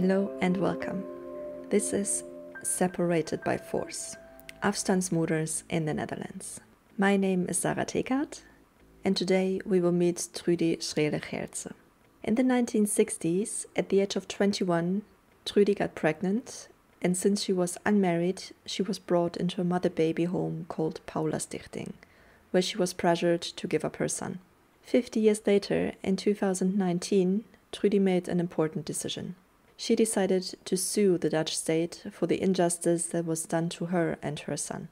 Hello and welcome. This is Separated by Force, Afstandsmoeders in the Netherlands. My name is Sarah Tekath, and today we will meet Trudy Scheele-Gertsen. In the 1960s, at the age of 21, Trudy got pregnant, and since she was unmarried, she was brought into a mother baby home called Paula Stichting, where she was pressured to give up her son. Fifty years later, in 2019, Trudy made an important decision she decided to sue the Dutch state for the injustice that was done to her and her son.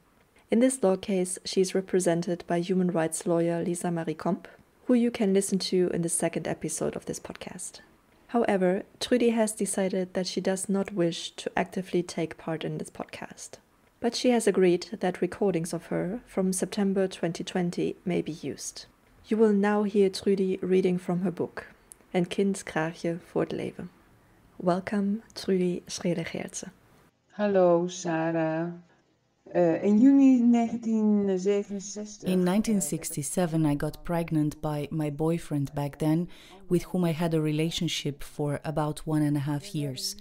In this law case, she is represented by human rights lawyer Lisa Marie Komp, who you can listen to in the second episode of this podcast. However, Trudy has decided that she does not wish to actively take part in this podcast. But she has agreed that recordings of her from September 2020 may be used. You will now hear Trudy reading from her book, Een kind voor het leven. Welcome, Trudy Scheele-Gertsen. Hallo Sarah. Uh, in juni 1967. In 1967, I got pregnant by my boyfriend back then, with whom I had a relationship for about one and a half years.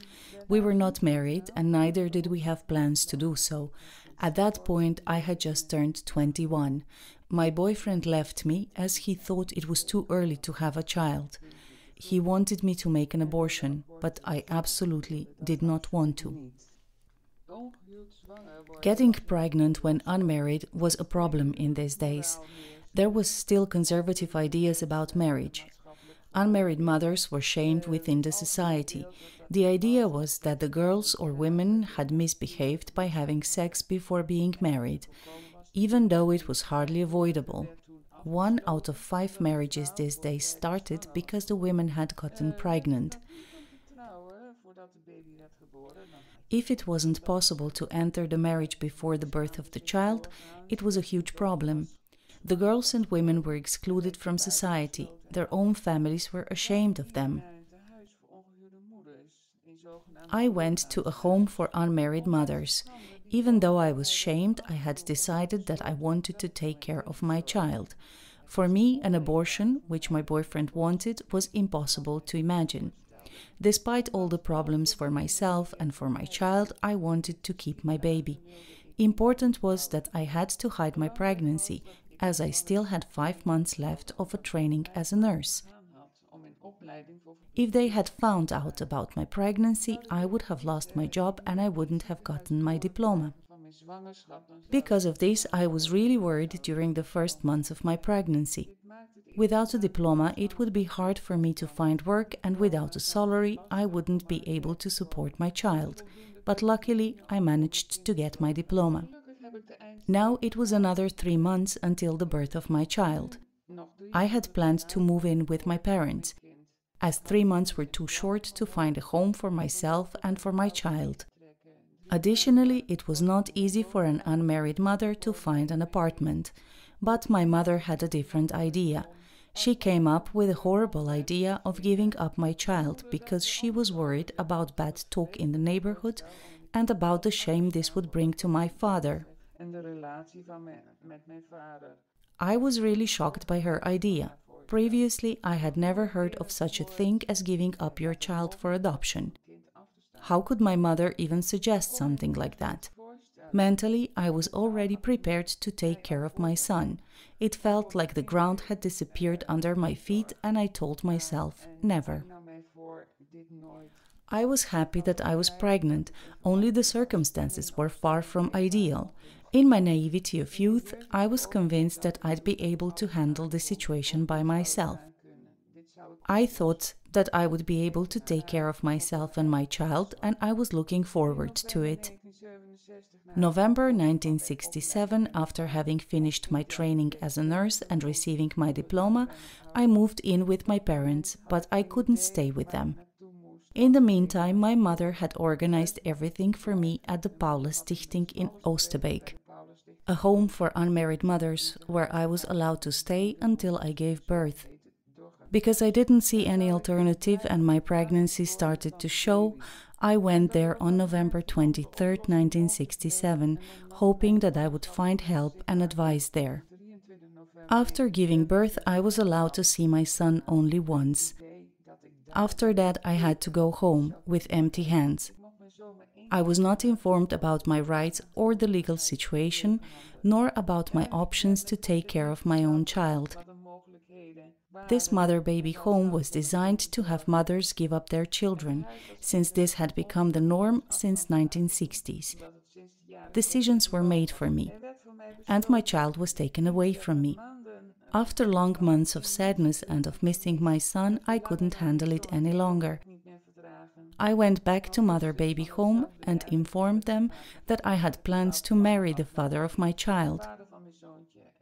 We were not married, and neither did we have plans to do so. At that point, I had just turned 21. My boyfriend left me as he thought it was too early to have a child. He wanted me to make an abortion, but I absolutely did not want to. Getting pregnant when unmarried was a problem in these days. There was still conservative ideas about marriage. Unmarried mothers were shamed within the society. The idea was that the girls or women had misbehaved by having sex before being married, even though it was hardly avoidable. One out of five marriages these days started because the women had gotten pregnant. If it wasn't possible to enter the marriage before the birth of the child, it was a huge problem. The girls and women were excluded from society. Their own families were ashamed of them. I went to a home for unmarried mothers. Even though I was shamed, I had decided that I wanted to take care of my child. For me, an abortion, which my boyfriend wanted, was impossible to imagine. Despite all the problems for myself and for my child, I wanted to keep my baby. Important was that I had to hide my pregnancy, as I still had five months left of a training as a nurse. If they had found out about my pregnancy, I would have lost my job and I wouldn't have gotten my diploma. Because of this, I was really worried during the first months of my pregnancy. Without a diploma, it would be hard for me to find work, and without a salary, I wouldn't be able to support my child. But luckily, I managed to get my diploma. Now it was another three months until the birth of my child. I had planned to move in with my parents, as three months were too short to find a home for myself and for my child. Additionally, it was not easy for an unmarried mother to find an apartment, but my mother had a different idea. She came up with a horrible idea of giving up my child because she was worried about bad talk in the neighborhood and about the shame this would bring to my father. I was really shocked by her idea. Previously, I had never heard of such a thing as giving up your child for adoption. How could my mother even suggest something like that? Mentally, I was already prepared to take care of my son. It felt like the ground had disappeared under my feet, and I told myself, never. I was happy that I was pregnant, only the circumstances were far from ideal. In my naivety of youth, I was convinced that I'd be able to handle the situation by myself. I thought that I would be able to take care of myself and my child, and I was looking forward to it. November 1967, after having finished my training as a nurse and receiving my diploma, I moved in with my parents, but I couldn't stay with them. In the meantime, my mother had organized everything for me at the Paula Stichting in Oosterbeek, a home for unmarried mothers where I was allowed to stay until I gave birth. Because I didn't see any alternative and my pregnancy started to show, I went there on November 23, 1967, hoping that I would find help and advice there. After giving birth, I was allowed to see my son only once. After that, I had to go home with empty hands. I was not informed about my rights or the legal situation, nor about my options to take care of my own child. This mother baby home was designed to have mothers give up their children, since this had become the norm since 1960s. Decisions were made for me, and my child was taken away from me. After long months of sadness and of missing my son, I couldn't handle it any longer. I went back to Mother Baby Home and informed them that I had plans to marry the father of my child.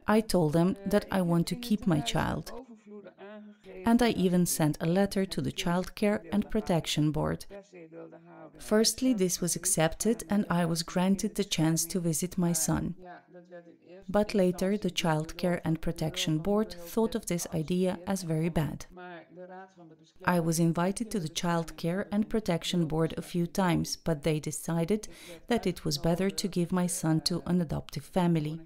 I told them that I want to keep my child. And I even sent a letter to the Child Care and Protection Board. Firstly, this was accepted and I was granted the chance to visit my son. But later, the Child Care and Protection Board thought of this idea as very bad. I was invited to the Child Care and Protection Board a few times, but they decided that it was better to give my son to an adoptive family.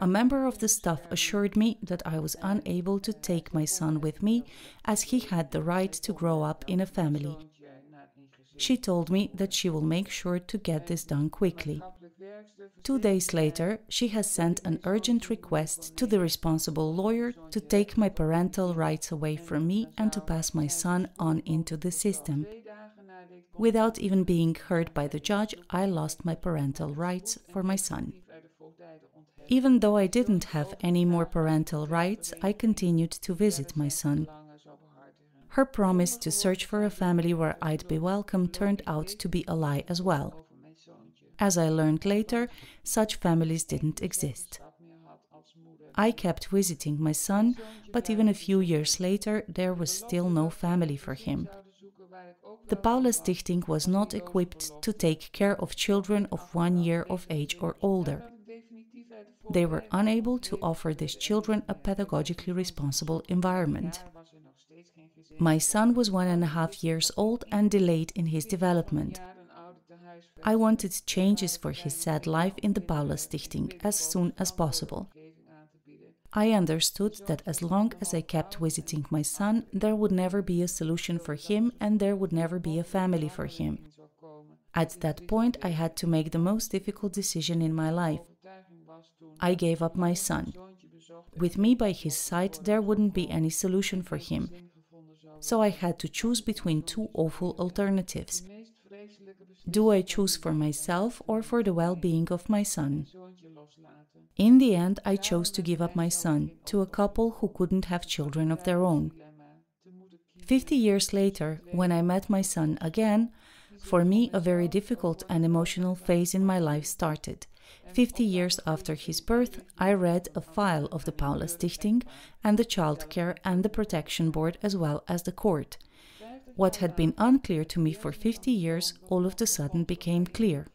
A member of the staff assured me that I was unable to take my son with me as he had the right to grow up in a family. She told me that she will make sure to get this done quickly. Two days later, she has sent an urgent request to the responsible lawyer to take my parental rights away from me and to pass my son on into the system. Without even being heard by the judge, I lost my parental rights for my son. Even though I didn't have any more parental rights, I continued to visit my son. Her promise to search for a family where I'd be welcome turned out to be a lie as well. As I learned later, such families didn't exist. I kept visiting my son, but even a few years later, there was still no family for him. The Paula Stichting was not equipped to take care of children of one year of age or older they were unable to offer these children a pedagogically responsible environment. My son was one and a half years old and delayed in his development. I wanted changes for his sad life in the Paula Stichting as soon as possible. I understood that as long as I kept visiting my son, there would never be a solution for him and there would never be a family for him. At that point, I had to make the most difficult decision in my life I gave up my son. With me by his side, there wouldn't be any solution for him. So I had to choose between two awful alternatives. Do I choose for myself or for the well being of my son? In the end, I chose to give up my son to a couple who couldn't have children of their own. Fifty years later, when I met my son again, for me a very difficult and emotional phase in my life started. Fifty years after his birth, I read a file of the Paula Stichting and the Child Care and the Protection Board as well as the court. What had been unclear to me for 50 years all of a sudden became clear.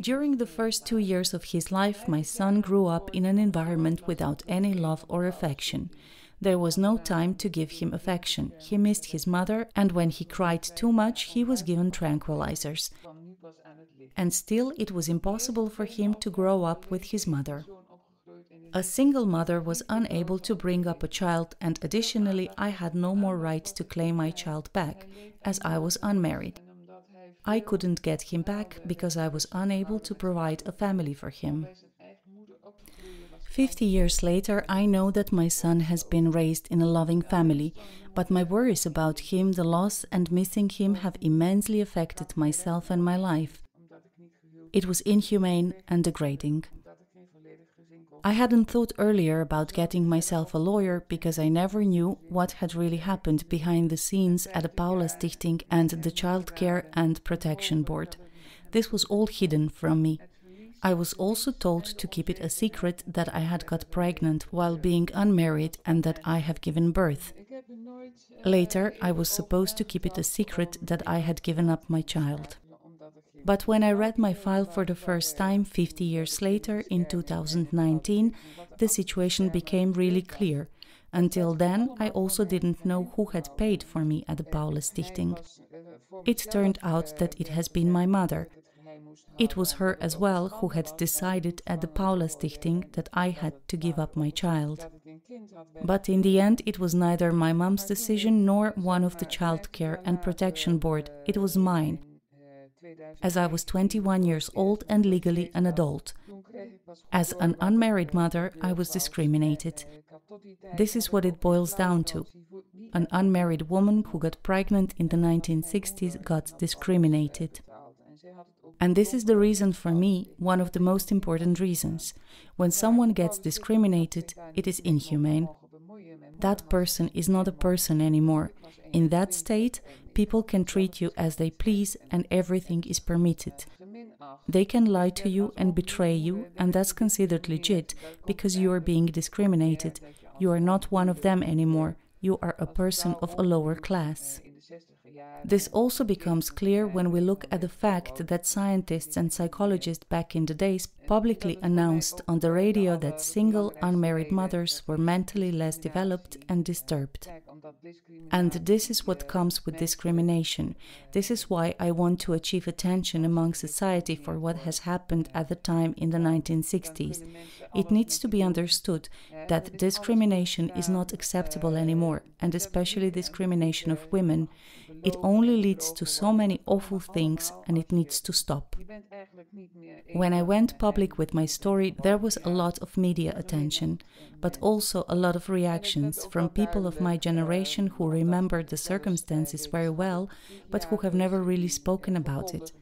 During the first two years of his life, my son grew up in an environment without any love or affection. There was no time to give him affection. He missed his mother, and when he cried too much, he was given tranquilizers and still it was impossible for him to grow up with his mother. A single mother was unable to bring up a child, and additionally, I had no more right to claim my child back, as I was unmarried. I couldn't get him back because I was unable to provide a family for him. Fifty years later, I know that my son has been raised in a loving family, but my worries about him, the loss, and missing him have immensely affected myself and my life. It was inhumane and degrading. I hadn't thought earlier about getting myself a lawyer because I never knew what had really happened behind the scenes at the Paula Stichting and the Child Care and Protection Board. This was all hidden from me. I was also told to keep it a secret that I had got pregnant while being unmarried and that I have given birth. Later, I was supposed to keep it a secret that I had given up my child. But when I read my file for the first time 50 years later, in 2019, the situation became really clear. Until then, I also didn't know who had paid for me at the Paula Stichting. It turned out that it has been my mother. It was her as well who had decided at the Paula Stichting that I had to give up my child. But in the end, it was neither my mom's decision nor one of the Child Care and Protection Board. It was mine, as I was 21 years old and legally an adult. As an unmarried mother, I was discriminated. This is what it boils down to. An unmarried woman who got pregnant in the 1960s got discriminated. And this is the reason for me, one of the most important reasons. When someone gets discriminated, it is inhumane. That person is not a person anymore. In that state, people can treat you as they please and everything is permitted. They can lie to you and betray you, and that's considered legit because you are being discriminated. You are not one of them anymore. You are a person of a lower class. This also becomes clear when we look at the fact that scientists and psychologists back in the days publicly announced on the radio that single unmarried mothers were mentally less developed and disturbed. And this is what comes with discrimination. This is why I want to achieve attention among society for what has happened at the time in the 1960s. It needs to be understood that discrimination is not acceptable anymore, and especially discrimination of women. It only leads to so many awful things and it needs to stop. When I went public with my story, there was a lot of media attention, but also a lot of reactions from people of my generation who remember the circumstances very well, but who have never really spoken about it.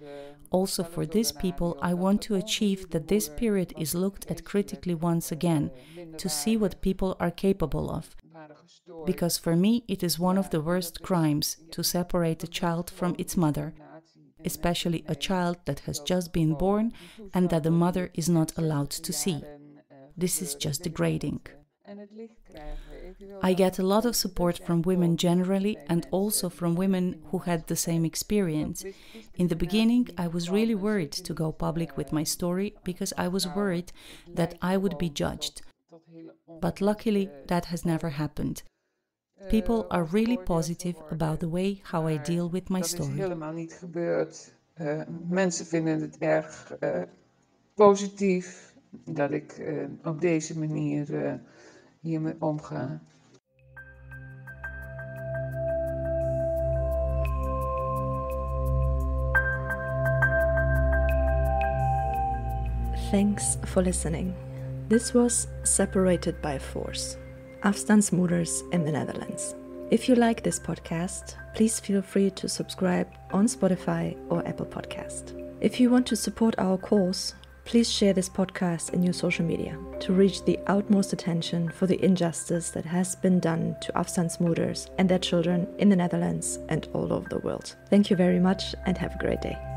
Also, for these people, I want to achieve that this period is looked at critically once again, to see what people are capable of. Because for me, it is one of the worst crimes to separate a child from its mother, especially a child that has just been born and that the mother is not allowed to see. This is just degrading. I get a lot of support from women generally and also from women who had the same experience. In the beginning, I was really worried to go public with my story because I was worried that I would be judged. But luckily, that has never happened. People are really positive about the way how I deal with my story. Uh, mensen vinden het erg uh, positief dat ik op deze manier hiermee omga. Thanks for listening. This was Separated by Force, Afstandsmoeders in the Netherlands. If you like this podcast, please feel free to subscribe on Spotify or Apple Podcast. If you want to support our cause, please share this podcast in your social media to reach the utmost attention for the injustice that has been done to Afstandsmoeders and their children in the Netherlands and all over the world. Thank you very much and have a great day.